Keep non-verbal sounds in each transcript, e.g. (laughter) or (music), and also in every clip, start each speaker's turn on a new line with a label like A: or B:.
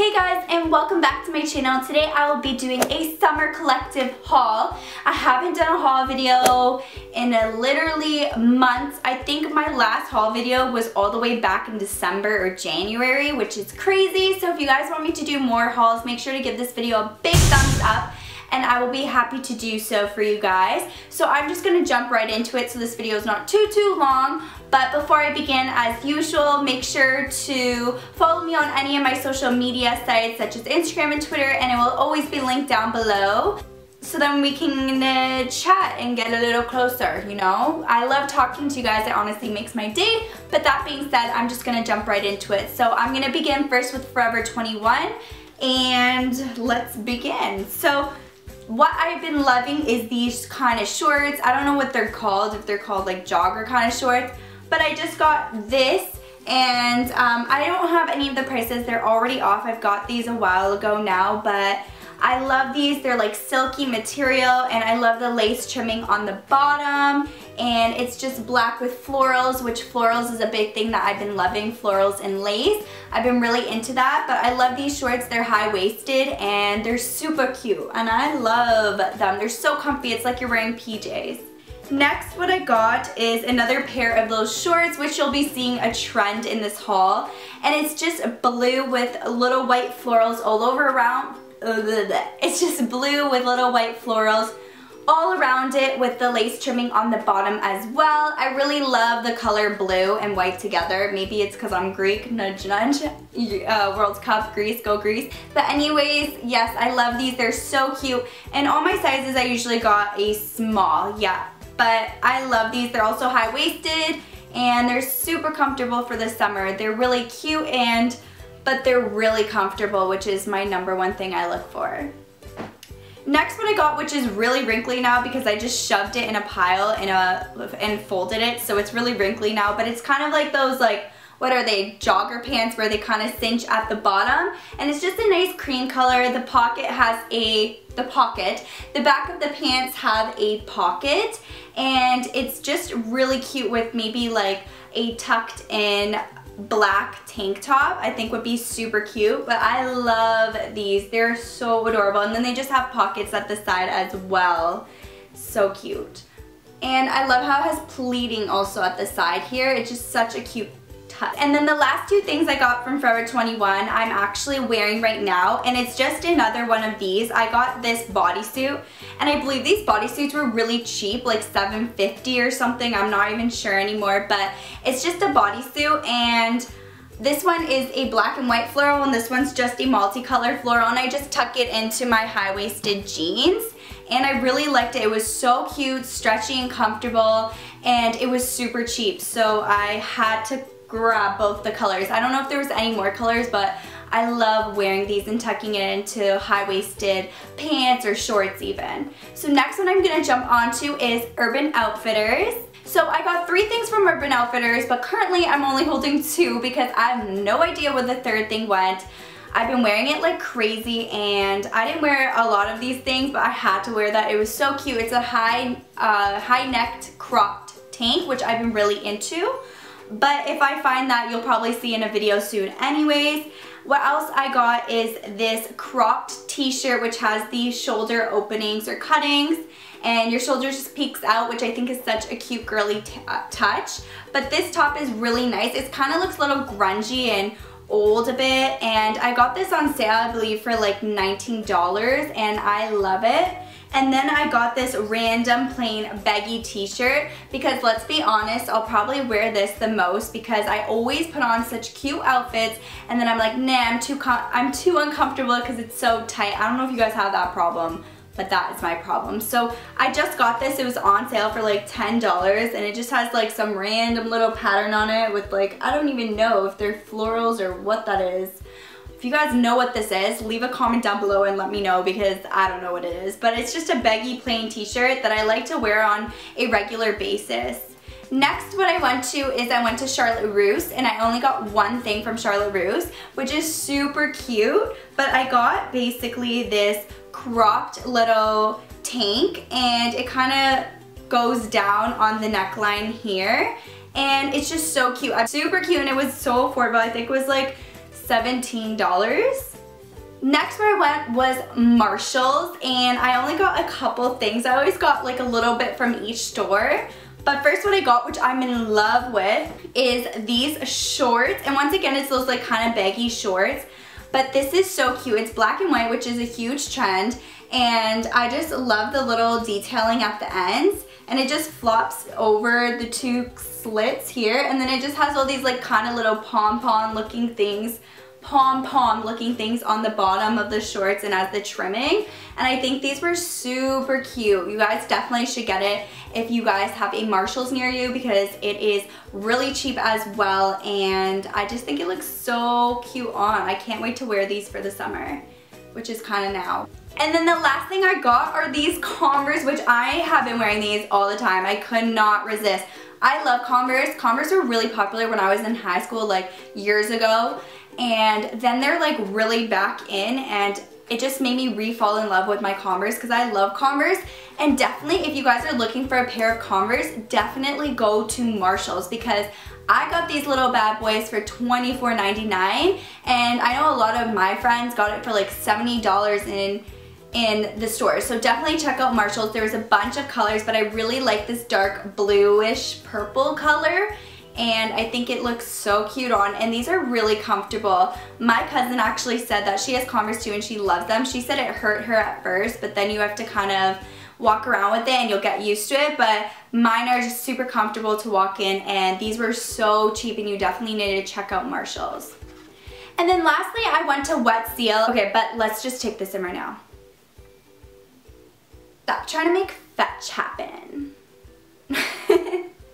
A: Hey guys and welcome back to my channel. Today I will be doing a summer collective haul. I haven't done a haul video in a literally months. I think my last haul video was all the way back in December or January, which is crazy. So if you guys want me to do more hauls, make sure to give this video a big thumbs up and I will be happy to do so for you guys. So I'm just gonna jump right into it so this video is not too, too long. But before I begin, as usual, make sure to follow me on any of my social media sites such as Instagram and Twitter and it will always be linked down below so then we can uh, chat and get a little closer, you know? I love talking to you guys, it honestly makes my day, but that being said, I'm just gonna jump right into it. So I'm gonna begin first with Forever 21, and let's begin. So what I've been loving is these kind of shorts. I don't know what they're called, if they're called like jogger kind of shorts, but I just got this and um, I don't have any of the prices. They're already off. I've got these a while ago now, but I love these. They're like silky material and I love the lace trimming on the bottom and it's just black with florals, which florals is a big thing that I've been loving, florals and lace. I've been really into that, but I love these shorts. They're high-waisted and they're super cute and I love them. They're so comfy. It's like you're wearing PJs. Next, what I got is another pair of those shorts, which you'll be seeing a trend in this haul. And it's just blue with little white florals all over around. (laughs) It's just blue with little white florals all around it with the lace trimming on the bottom as well. I really love the color blue and white together. Maybe it's because I'm Greek, nudge nudge. Uh, World Cup, Greece, go Greece. But anyways, yes, I love these. They're so cute. And all my sizes, I usually got a small, yeah. But I love these. They're also high-waisted and they're super comfortable for the summer. They're really cute and, but they're really comfortable, which is my number one thing I look for. Next one I got, which is really wrinkly now because I just shoved it in a pile in a, and folded it, so it's really wrinkly now, but it's kind of like those like, what are they, jogger pants where they kind of cinch at the bottom, and it's just a nice cream color. The pocket has a, the pocket, the back of the pants have a pocket, and it's just really cute with maybe like a tucked in black tank top I think would be super cute. But I love these. They're so adorable. And then they just have pockets at the side as well. So cute. And I love how it has pleating also at the side here. It's just such a cute touch and then the last two things I got from Forever 21 I'm actually wearing right now and it's just another one of these I got this bodysuit and I believe these bodysuits were really cheap, like 750 or something. I'm not even sure anymore, but it's just a bodysuit and this one is a black and white floral and this one's just a multicolored floral and I just tuck it into my high-waisted jeans and I really liked it. It was so cute, stretchy and comfortable and it was super cheap so I had to grab both the colors. I don't know if there was any more colors but I love wearing these and tucking it into high-waisted pants or shorts even. So next one I'm gonna jump onto is Urban Outfitters. So I got three things from Urban Outfitters, but currently I'm only holding two because I have no idea where the third thing went. I've been wearing it like crazy and I didn't wear a lot of these things, but I had to wear that. It was so cute. It's a high, uh, high-necked cropped tank, which I've been really into. But if I find that, you'll probably see in a video soon anyways. What else I got is this cropped t-shirt which has the shoulder openings or cuttings and your shoulder just peeks out which I think is such a cute girly uh, touch. But this top is really nice. It kind of looks a little grungy and old a bit and I got this on sale I believe for like $19 and I love it. And then I got this random plain baggy t-shirt because let's be honest, I'll probably wear this the most because I always put on such cute outfits and then I'm like, nah, I'm too, I'm too uncomfortable because it's so tight. I don't know if you guys have that problem but that is my problem. So I just got this, it was on sale for like $10 and it just has like some random little pattern on it with like, I don't even know if they're florals or what that is. If you guys know what this is, leave a comment down below and let me know because I don't know what it is. But it's just a baggy plain t-shirt that I like to wear on a regular basis. Next, what I went to is I went to Charlotte Russe and I only got one thing from Charlotte Russe, which is super cute. But I got basically this cropped little tank and it kind of goes down on the neckline here. And it's just so cute. Super cute and it was so affordable. I think it was like $17 Next where I went was Marshall's and I only got a couple things. I always got like a little bit from each store. But first what I got, which I'm in love with, is these shorts. And once again, it's those like kind of baggy shorts. But this is so cute. It's black and white, which is a huge trend. And I just love the little detailing at the ends. And it just flops over the two slits here. And then it just has all these like kind of little pom-pom looking things pom-pom looking things on the bottom of the shorts and as the trimming. And I think these were super cute. You guys definitely should get it if you guys have a Marshalls near you because it is really cheap as well. And I just think it looks so cute on. I can't wait to wear these for the summer, which is kind of now. And then the last thing I got are these Converse, which I have been wearing these all the time. I could not resist. I love Converse. Converse were really popular when I was in high school like years ago and then they're like really back in and it just made me re-fall in love with my Converse because I love Converse and definitely if you guys are looking for a pair of Converse definitely go to Marshall's because I got these little bad boys for $24.99 and I know a lot of my friends got it for like $70 in in the store. So definitely check out Marshall's. There was a bunch of colors, but I really like this dark bluish purple color and I think it looks so cute on and these are really comfortable. My cousin actually said that she has Converse too and she loves them. She said it hurt her at first but then you have to kind of walk around with it and you'll get used to it but mine are just super comfortable to walk in and these were so cheap and you definitely need to check out Marshall's. And then lastly I went to Wet Seal. Okay but let's just take this in right now. Stop trying to make fetch happen.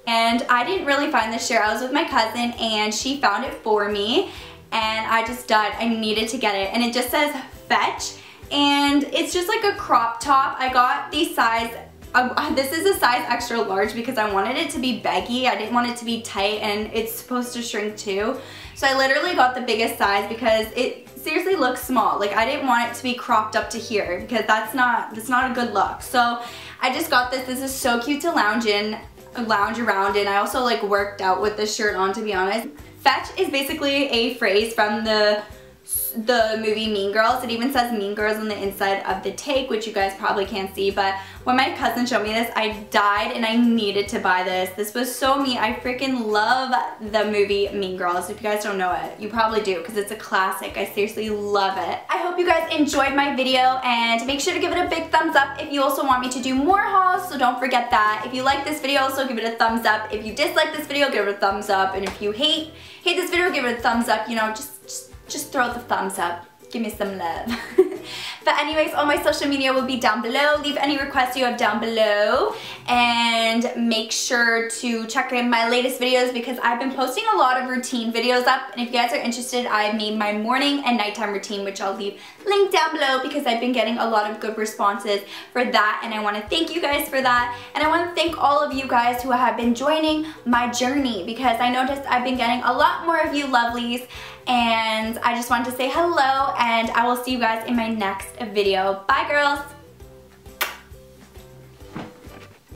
A: And I didn't really find this shirt. I was with my cousin and she found it for me and I just died. I needed to get it and it just says fetch and it's just like a crop top. I got the size uh, (laughs) this is a size extra large because I wanted it to be baggy. I didn't want it to be tight and it's supposed to shrink too. So I literally got the biggest size because it seriously looks small. Like I didn't want it to be cropped up to here because that's not, that's not a good look. So I just got this. This is so cute to lounge in lounge around and I also like worked out with this shirt on to be honest. Fetch is basically a phrase from the the movie Mean Girls. It even says Mean Girls on the inside of the take, which you guys probably can't see, but when my cousin showed me this, I died and I needed to buy this. This was so me. I freaking love the movie Mean Girls. If you guys don't know it, you probably do because it's a classic. I seriously love it. I hope you guys enjoyed my video and make sure to give it a big thumbs up if you also want me to do more hauls, so don't forget that. If you like this video, also give it a thumbs up. If you dislike this video, give it a thumbs up. And if you hate, hate this video, give it a thumbs up. You know, just, just just throw the thumbs up. Give me some love. (laughs) but anyways, all my social media will be down below. Leave any requests you have down below. And make sure to check in my latest videos because I've been posting a lot of routine videos up. And if you guys are interested, I've made my morning and nighttime routine, which I'll leave linked down below because I've been getting a lot of good responses for that. And I want to thank you guys for that. And I want to thank all of you guys who have been joining my journey because I noticed I've been getting a lot more of you lovelies and I just wanted to say hello and I will see you guys in my next video. Bye girls!